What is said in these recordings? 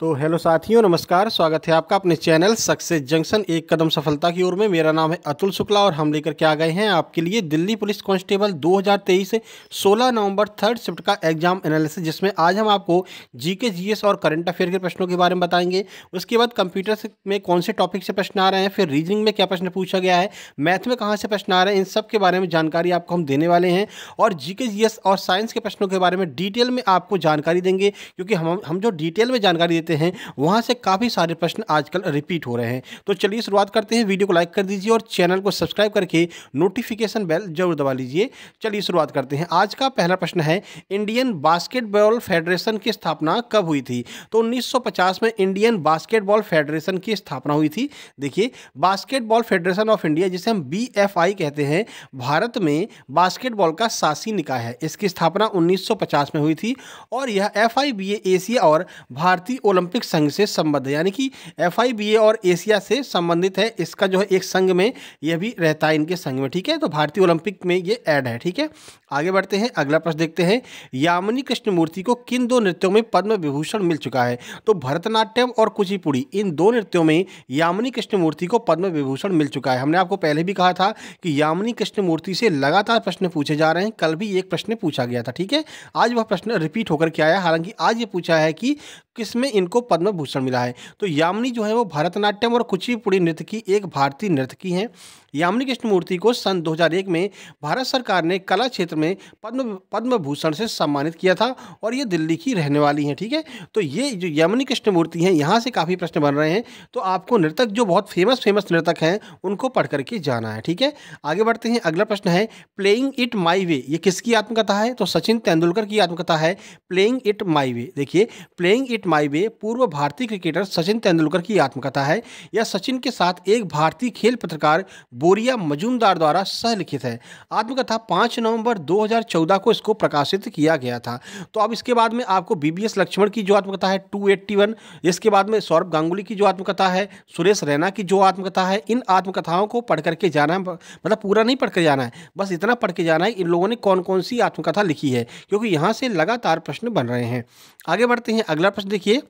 तो हेलो साथियों, नमस्कार। स्वागत है आपका अपने चैनल सक्सेस जंक्शन एक कदम सफलता की ओर में। मेरा नाम है अतुल शुक्ला और हम लेकर के आ गए हैं आपके लिए दिल्ली पुलिस कांस्टेबल 2023 से 16 नवंबर थर्ड शिफ्ट का एग्ज़ाम एनालिसिस, जिसमें आज हम आपको जीके, जीएस और करंट अफेयर के प्रश्नों के बारे में बताएँगे। उसके बाद कंप्यूटर में कौन से टॉपिक से प्रश्न आ रहे हैं, फिर रीजनिंग में क्या प्रश्न पूछा गया है, मैथ में कहाँ से प्रश्न आ रहे हैं, इन सब के बारे में जानकारी आपको हम देने वाले हैं। और जी के और साइंस के प्रश्नों के बारे में डिटेल में आपको जानकारी देंगे, क्योंकि हम हम जो डिटेल में जानकारी देते हैं। वहाँ से काफ़ी सारे प्रश्न आजकल रिपीट हो रहे हैं। तो चलिए शुरुआत करते हैं। वीडियो को लाइक कर दीजिए और चैनल को सब्सक्राइब करके नोटिफिकेशन बेल ज़रूर दबा लीजिए। चलिए शुरुआत करते हैं। आज का पहला प्रश्न है इंडियन बास्केटबॉल फेडरेशन की स्थापना कब हुई थी? तो 1950 में इंडियन बास्केटबॉल फेडरेशन की स्थापना हुई थी। देखिए बास्केटबॉल फेडरेशन ऑफ़ इंडिया जिसे हम बी कहते हैं, भारत में बास्केटबॉल का शासी निकाय है। इसकी स्थापना 1950 में हुई थी और यह एफ़ एशिया और भारतीय ओलंपिक संघ से संबद्ध है यानी कि एफआईबीए और एशिया से संबंधित है। इसका जो है एक संघ में, यह भी रहता है इनके संघ में, ठीक है? तो भारतीय ओलंपिक में ये ऐड है, ठीक है? आगे बढ़ते हैं, अगला प्रश्न देखते हैं। यामिनी कृष्णमूर्ति को किन दो नृत्यों में पद्म विभूषण मिल चुका है? तो भरतनाट्यम और कुचिपुड़ी, इन दो नृत्यों में यामिनी कृष्णमूर्ति को पद्म विभूषण मिल चुका है। हमने आपको पहले भी कहा था कि यामिनी कृष्णमूर्ति से लगातार प्रश्न पूछे जा रहे हैं। कल भी एक प्रश्न पूछा गया था, ठीक है? आज वह प्रश्न रिपीट होकर के आया। हालाँकि आज ये पूछा है कि किसमें इनको पद्म भूषण मिला है? तो यामिनी जो है वो भरतनाट्यम और कुचिपुड़ी नृत्य की एक भारतीय नृत्य हैं। यामिनी कृष्णमूर्ति को सन 2001 में भारत सरकार ने कला क्षेत्र में पद्म पद्म भूषण से सम्मानित किया था और ये दिल्ली की रहने वाली हैं, ठीक है? तो ये जो यामिनी कृष्णमूर्ति हैं, यहाँ से काफ़ी प्रश्न बन रहे हैं। तो आपको नृतक जो बहुत फ़ेमस फ़ेमस नृतक हैं, उनको पढ़ करके जाना है, ठीक है? आगे बढ़ते हैं, अगला प्रश्न है प्लेइंग इट माई वे ये किसकी आत्मकथा है? तो सचिन तेंदुलकर की आत्मकथा है प्लेइंग इट माई वे देखिए प्लेइंग इट माई वे पूर्व भारतीय क्रिकेटर सचिन तेंदुलकर की आत्मकथा है। यह सचिन के साथ एक भारतीय खेल पत्रकार बोरिया मजूमदार द्वारा सह लिखित है। आत्मकथा पाँच नवंबर 2014 को इसको प्रकाशित किया गया था। तो अब इसके बाद में आपको बीबीएस लक्ष्मण की जो आत्मकथा है 281 इसके बाद में सौरभ गांगुली की जो आत्मकथा है, सुरेश रैना की जो आत्मकथा है, इन आत्मकथाओं को पढ़ करके जाना मतलब पूरा नहीं पढ़ कर जाना है, बस इतना पढ़ के जाना है, इन लोगों ने कौन कौन सी आत्मकथा लिखी है, क्योंकि यहाँ से लगातार प्रश्न बन रहे हैं। आगे बढ़ते हैं, अगला प्रश्न देखिए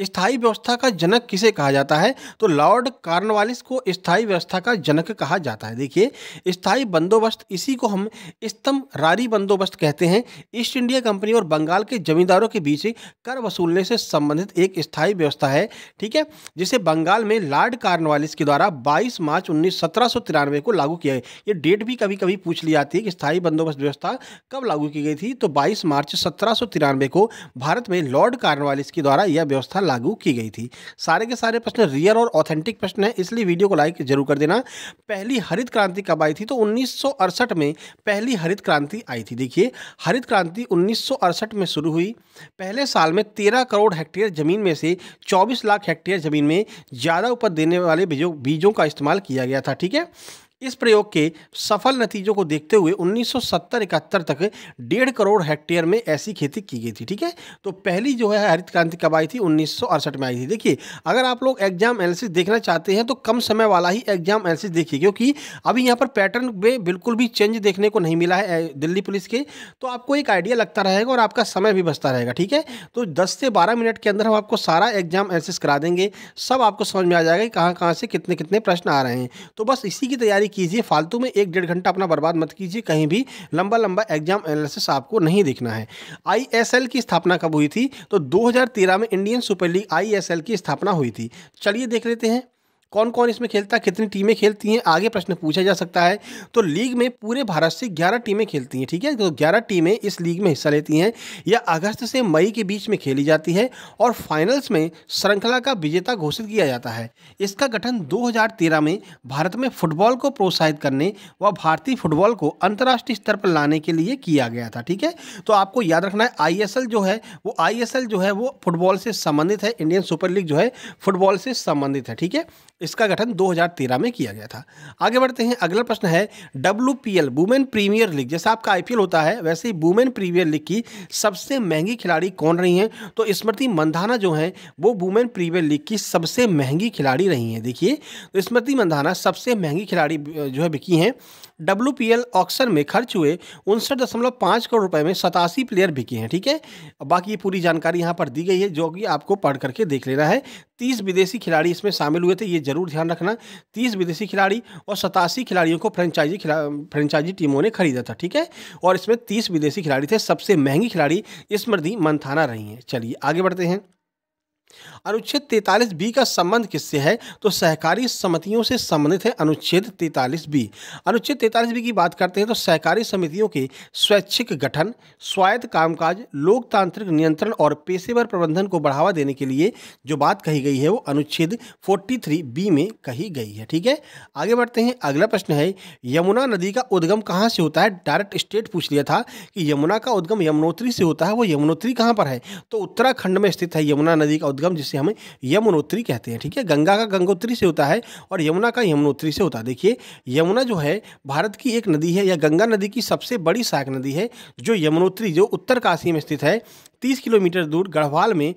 स्थायी व्यवस्था का जनक किसे कहा जाता है? तो लॉर्ड कार्नवालिस को स्थायी व्यवस्था का जनक कहा जाता है। देखिए, स्थायी बंदोबस्त इसी को हम स्तंभ रारी बंदोबस्त कहते हैं। ईस्ट इंडिया कंपनी और बंगाल के जमींदारों के बीच कर वसूलने से संबंधित एक स्थायी व्यवस्था है, ठीक है? जिसे बंगाल में लॉर्ड कार्नवालिस के द्वारा 22 मार्च उन्नीस को लागू किया गया। ये डेट भी कभी कभी पूछ ली जाती है कि स्थायी बंदोबस्त व्यवस्था कब लागू की गई थी। तो बाईस मार्च सत्रह सौ तिरानवे को भारत में लॉर्ड कार्नवालिस के द्वारा यह व्यवस्था व्यवस्था लागू की गई थी। सारे के सारे प्रश्न रियल और ऑथेंटिक प्रश्न हैं, इसलिए वीडियो को लाइक ज़रूर कर देना। पहली हरित क्रांति कब आई थी? तो उन्नीस में पहली हरित क्रांति आई थी। देखिए, हरित क्रांति उन्नीस में शुरू हुई। पहले साल में तेरह करोड़ हेक्टेयर ज़मीन में से चौबीस लाख हेक्टेयर ज़मीन में ज़्यादा उपज देने वाले बीजों का इस्तेमाल किया गया था, ठीक है? इस प्रयोग के सफल नतीजों को देखते हुए 1970-71 तक डेढ़ करोड़ हेक्टेयर में ऐसी खेती की गई थी, ठीक है? तो पहली जो है हरित क्रांति कब आई थी? उन्नीस सौ अड़सठ में आई थी। देखिए, अगर आप लोग एग्ज़ाम एनालिसिस देखना चाहते हैं तो कम समय वाला ही एग्ज़ाम एनालिसिस देखिए, क्योंकि अभी यहाँ पर पैटर्न में बिल्कुल भी चेंज देखने को नहीं मिला है दिल्ली पुलिस के। तो आपको एक आइडिया लगता रहेगा और आपका समय भी बचता रहेगा, ठीक है? तो दस से बारह मिनट के अंदर हम आपको सारा एग्ज़ाम एनालिसिस करा देंगे। सब आपको समझ में आ जाएगा कहाँ कहाँ से कितने कितने प्रश्न आ रहे हैं। तो बस इसी की तैयारी तैयारी कीजिए, फालतू में एक डेढ़ घंटा अपना बर्बाद मत कीजिए, कहीं भी लंबा लंबा एग्ज़ाम एनालिसिस आपको नहीं देखना है। एल की स्थापना कब हुई थी? तो 2013 में इंडियन सुपर लीग एल की स्थापना हुई थी। चलिए देख लेते हैं। कौन कौन इसमें खेलता है, कितनी टीमें खेलती हैं, आगे प्रश्न पूछा जा सकता है। तो लीग में पूरे भारत से 11 टीमें खेलती हैं, ठीक है? तो 11 टीमें इस लीग में हिस्सा लेती हैं। या अगस्त से मई के बीच में खेली जाती है और फाइनल्स में श्रृंखला का विजेता घोषित किया जाता है। इसका गठन 2013 में भारत में फुटबॉल को प्रोत्साहित करने व भारतीय फुटबॉल को अंतर्राष्ट्रीय स्तर पर लाने के लिए किया गया था, ठीक है? तो आपको याद रखना है आईएसएल जो है, वो आईएसएल जो है, वो फुटबॉल से संबंधित है, इंडियन सुपर लीग जो है, फुटबॉल से संबंधित है, ठीक है? इसका गठन 2013 में किया गया था। आगे बढ़ते हैं, अगला प्रश्न है W P L women premier league जैसा आपका आईपीएल होता है, वैसे ही वुमेन प्रीमियर लीग की सबसे महँगी खिलाड़ी कौन रही हैं? तो स्मृति मंधाना जो है, वो वुमेन प्रीमियर लीग की सबसे महँगी खिलाड़ी रही हैं। देखिए तो स्मृति मंधाना सबसे महँगी खिलाड़ी जो है बिकी हैं डब्ल्यू पी एल में खर्च हुए उनसठ दशमलव पाँच करोड़ रुपए में सतासी प्लेयर बिके हैं, ठीक है? बाकी ये पूरी जानकारी यहाँ पर दी गई है, जो कि आपको पढ़ करके देख लेना है। तीस विदेशी खिलाड़ी इसमें शामिल हुए थे, ये ज़रूर ध्यान रखना। तीस विदेशी खिलाड़ी और सतासी खिलाड़ियों को फ्रेंचाइजी फ्रेंचाइजी टीमों ने खरीदा था, ठीक है? और इसमें तीस विदेशी खिलाड़ी थे, सबसे महँगी खिलाड़ी स्मृति मंथाना रही हैं। चलिए, आगे बढ़ते हैं। अनुच्छेद तैतालीस बी का संबंध किससे है? तो सहकारी समितियों से संबंधित है अनुच्छेद तैतालीस बी। अनुच्छेद तैतालीस बी की बात करते हैं तो सहकारी समितियों के स्वैच्छिक गठन, स्वायत्त कामकाज, लोकतांत्रिक नियंत्रण और पेशेवर प्रबंधन को बढ़ावा देने के लिए जो बात कही गई है वो अनुच्छेद फोर्टी बी में कही गई है, ठीक है? आगे बढ़ते हैं, अगला प्रश्न है, यमुना नदी का उद्गम कहाँ से होता है? डायरेक्ट स्टेट पूछ लिया था कि यमुना का उद्गम यमुनोत्री से होता है, वो यमुनोत्री कहाँ पर है? तो उत्तराखंड में स्थित है यमुना नदी का उद्गम जिसे हम यमुनोत्री कहते हैं, ठीक है? गंगा का गंगोत्री से होता है और यमुना का यमुनोत्री से होता है। देखिए, यमुना जो है, भारत की एक नदी है, या गंगा नदी की सबसे बड़ी सहायक नदी है, जो यमुनोत्री, जो उत्तर काशी में स्थित है, तीस किलोमीटर दूर गढ़वाल में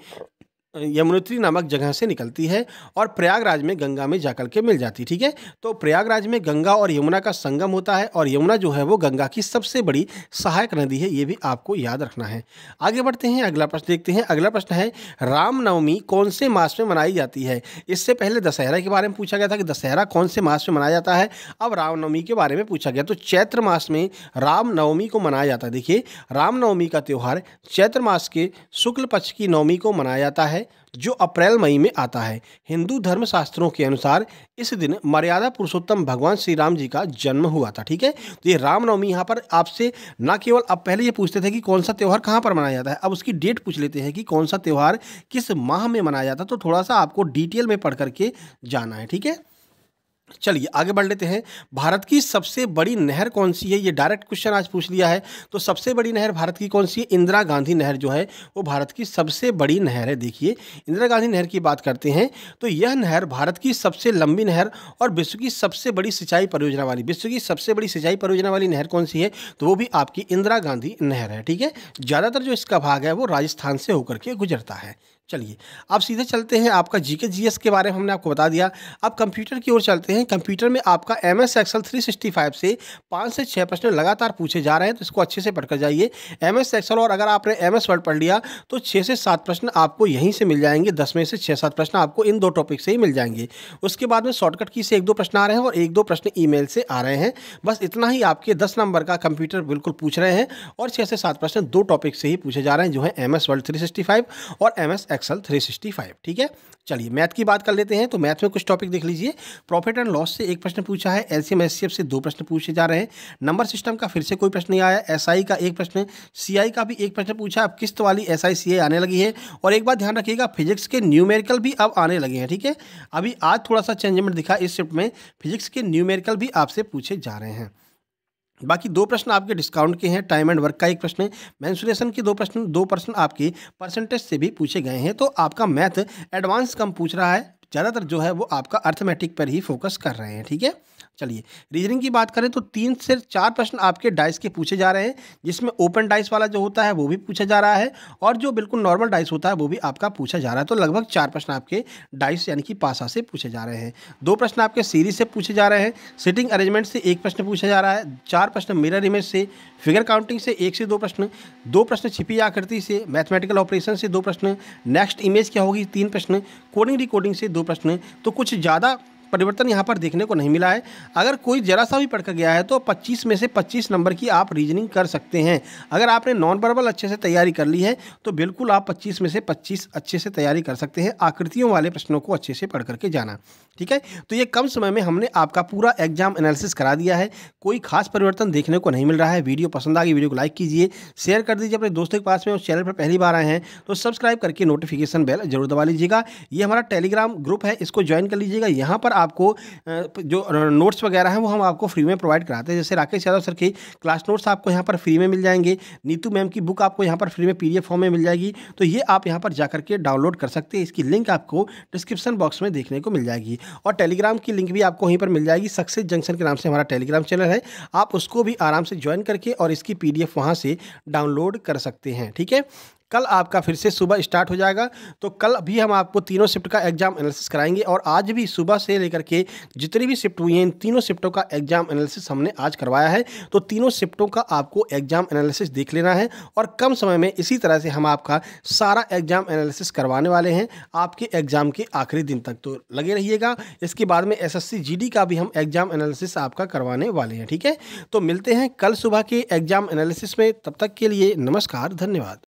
यमुनोत्री नामक जगह से निकलती है और प्रयागराज में गंगा में जाकर के मिल जाती, ठीक है? तो प्रयागराज में गंगा और यमुना का संगम होता है और यमुना जो है वो गंगा की सबसे बड़ी सहायक नदी है, ये भी आपको याद रखना है। आगे बढ़ते हैं, अगला प्रश्न देखते हैं। अगला प्रश्न है, रामनवमी कौन से मास में मनाई जाती है? इससे पहले दशहरा के बारे में पूछा गया था कि दशहरा कौन से मास में मनाया जाता है। अब रामनवमी के बारे में पूछा गया तो चैत्र मास में रामनवमी को मनाया जाता है। देखिए, रामनवमी का त्यौहार चैत्र मास के शुक्ल पक्ष की नवमी को मनाया जाता है। जो अप्रैल मई में आता है। हिंदू धर्म शास्त्रों के अनुसार इस दिन मर्यादा पुरुषोत्तम भगवान श्री राम जी का जन्म हुआ था, ठीक है? तो ये रामनवमी यहाँ पर आपसे ना केवल अब पहले ये पूछते थे कि कौन सा त्यौहार कहाँ पर मनाया जाता है, अब उसकी डेट पूछ लेते हैं कि कौन सा त्यौहार किस माह में मनाया जाता है तो थोड़ा सा आपको डिटेल में पढ़ करके जाना है, ठीक है? चलिए, आगे बढ़ लेते हैं। भारत की सबसे बड़ी नहर कौन सी है? ये डायरेक्ट क्वेश्चन आज पूछ लिया है। तो सबसे बड़ी नहर भारत की कौन सी है? इंदिरा गांधी नहर जो है, वो भारत की सबसे बड़ी नहर है। देखिए, इंदिरा गांधी नहर की बात करते हैं तो यह नहर भारत की सबसे लंबी नहर और विश्व की सबसे बड़ी सिंचाई परियोजना वाली, विश्व की सबसे बड़ी सिंचाई परियोजना वाली नहर कौन सी है? तो वो भी आपकी इंदिरा गांधी नहर है, ठीक है? ज़्यादातर जो इसका भाग है, वो राजस्थान से होकर के गुजरता है। चलिए, अब सीधे चलते हैं आपका जी के जी एस के बारे में हमने आपको बता दिया। अब कंप्यूटर की ओर चलते हैं। कंप्यूटर में आपका M S Excel, three sixty five से पाँच से छः प्रश्न लगातार पूछे जा रहे हैं तो इसको अच्छे से पढ़कर जाइए। एम एस एक्सल और अगर आपने एम एस वर्ड पढ़ लिया तो छः से सात प्रश्न आपको यहीं से मिल जाएँगे। दस में से छः सात प्रश्न आपको इन दो टॉपिक से ही मिल जाएँगे। उसके बाद में शॉर्टकट की से एक दो प्रश्न आ रहे हैं और एक दो प्रश्न ई से आ रहे हैं। बस इतना ही आपके दस नंबर का कंप्यूटर बिल्कुल पूछ रहे हैं और छः से सात प्रश्न दो टॉपिक से ही पूछे जा रहे हैं, जो है M S Word three sixty five और एम एस सिक्सटी फाइव ठीक है? चलिए मैथ की बात कर लेते हैं तो मैथ में कुछ टॉपिक देख लीजिए। प्रॉफिट एंड लॉस से एक प्रश्न पूछा है एलसीएम एससीएफ से दो प्रश्न पूछे जा रहे हैं। नंबर सिस्टम का फिर से कोई प्रश्न नहीं आया एसआई का एक प्रश्न सीआई का भी एक प्रश्न पूछा, अब किस्त वाली एस आई आने लगी है। और एक बात ध्यान रखिएगा फिजिक्स के न्यूमेरिकल भी अब आने लगे हैं, ठीक है? अभी आज थोड़ा सा चेंजमेंट दिखा इस शिफ्ट में फिजिक्स के न्यूमेरिकल भी आपसे पूछे जा रहे हैं। बाकी दो प्रश्न आपके डिस्काउंट के हैं, टाइम एंड वर्क का एक प्रश्न है, मैंसुरेशन के दो प्रश्न दो प्रश्न आपके परसेंटेज से भी पूछे गए हैं तो आपका मैथ एडवांस कम पूछ रहा है, ज़्यादातर जो है वो आपका अर्थमेटिक पर ही फोकस कर रहे हैं, ठीक है? चलिए, रीजनिंग की बात करें तो तीन से चार प्रश्न आपके डाइस के पूछे जा रहे हैं, जिसमें ओपन डाइस वाला जो होता है, वो भी पूछा जा रहा है और जो बिल्कुल नॉर्मल डाइस होता है, वो भी आपका पूछा जा रहा है। तो लगभग चार प्रश्न आपके डाइस यानी कि पासा से पूछे जा रहे हैं। दो प्रश्न आपके सीरीज़ से पूछे जा रहे हैं सिटिंग अरेंजमेंट से एक प्रश्न पूछा जा रहा है, चार प्रश्न मिरर इमेज से फिगर काउंटिंग से एक से दो प्रश्न दो प्रश्न छिपी आकृति से मैथमेटिकल ऑपरेशन से दो प्रश्न नेक्स्ट इमेज क्या होगी, तीन प्रश्न कोडिंग रिकॉर्डिंग से दो प्रश्न तो कुछ ज़्यादा परिवर्तन यहाँ पर देखने को नहीं मिला है। अगर कोई जरा सा भी पढ़ कर गया है तो 25 में से 25 नंबर की आप रीजनिंग कर सकते हैं। अगर आपने नॉन वर्बल अच्छे से तैयारी कर ली है तो बिल्कुल आप 25 में से 25 अच्छे से तैयारी कर सकते हैं आकृतियों वाले प्रश्नों को अच्छे से पढ़ करके जाना। ठीक है? तो ये कम समय में हमने आपका पूरा एग्ज़ाम एनालिसिस करा दिया है। कोई खास परिवर्तन देखने को नहीं मिल रहा है। वीडियो पसंद आ गई, वीडियो को लाइक कीजिए शेयर कर दीजिए अपने दोस्तों के पास में उस चैनल पर पहली बार आए हैं तो सब्सक्राइब करके नोटिफिकेशन बेल ज़रूर दबा लीजिएगा। ये हमारा टेलीग्राम ग्रुप है, इसको ज्वाइन कर लीजिएगा। यहाँ पर आपको जो नोट्स वगैरह हैं, वो हम आपको फ्री में प्रोवाइड कराते हैं। जैसे राकेश यादव सर के क्लास नोट्स आपको यहाँ पर फ्री में मिल जाएँगे। नीतू मैम की बुक आपको यहाँ पर फ्री में पीडीएफ फॉर्म में मिल जाएगी। तो ये आप यहाँ पर जाकर के डाउनलोड कर सकते हैं। इसकी लिंक आपको डिस्क्रिप्शन बॉक्स में देखने को मिल जाएगी। और टेलीग्राम की लिंक भी आपको वहीं पर मिल जाएगी। सक्सेस जंक्शन के नाम से हमारा टेलीग्राम चैनल है। आप उसको भी आराम से ज्वाइन करके और इसकी पी डी वहाँ से डाउनलोड कर सकते हैं। ठीक है? कल आपका फिर से सुबह स्टार्ट हो जाएगा। तो कल भी हम आपको तीनों शिफ्ट का एग्ज़ाम एनालिसिस कराएँगे और आज भी सुबह से लेकर के जितनी भी शिफ्ट हुई हैं, इन तीनों शिफ्टों का एग्ज़ाम एनालिसिस हमने आज करवाया है। तो तीनों शिफ्टों का आपको एग्ज़ाम एनालिसिस देख लेना है और कम समय में इसी तरह से हम आपका सारा एग्ज़ाम एनालिसिस करवाने वाले हैं आपके एग्ज़ाम के आखिरी दिन तक। तो लगे रहिएगा, इसके बाद में एस एस का भी हम एग्ज़ाम एनालिसिस आपका करवाने वाले हैं, ठीक है? तो मिलते हैं कल सुबह के एग्ज़ाम एनालिसिस में, तब तक के लिए नमस्कार, धन्यवाद।